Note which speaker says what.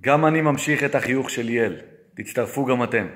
Speaker 1: גם אני ממשיך את החיוך של ליאל, תצטרפו גם אתם.